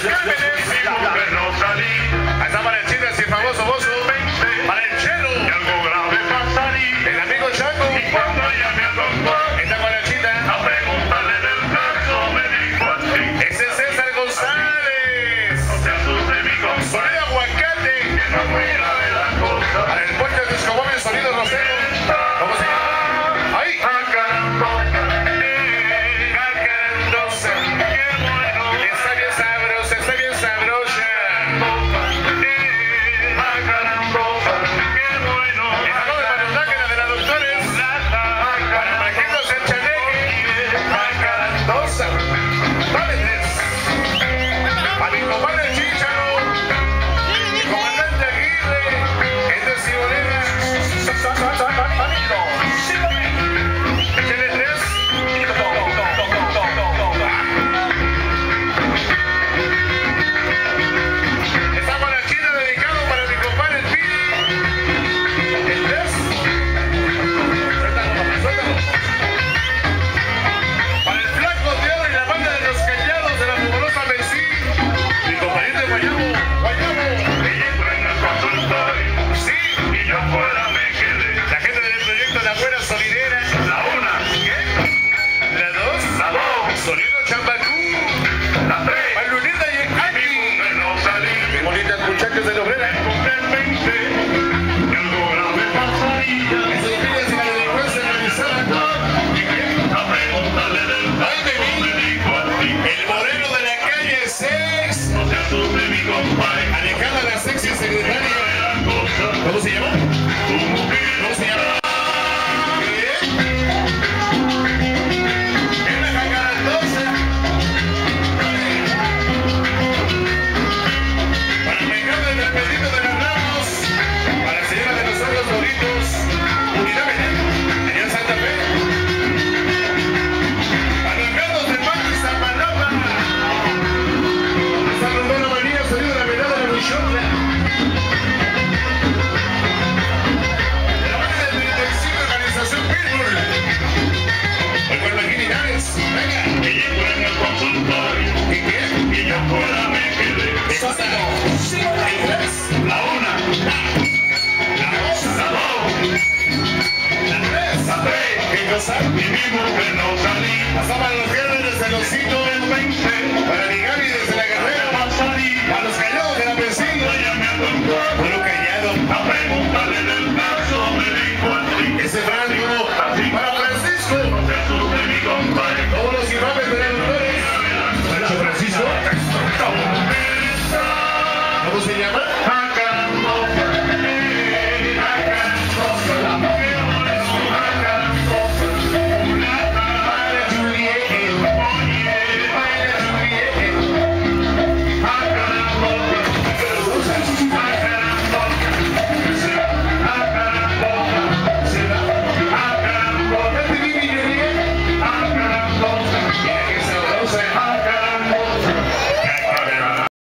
German Vamos, Ema? Um, Vivimos en los Nautalí. Pasaban los géneros de los hitos.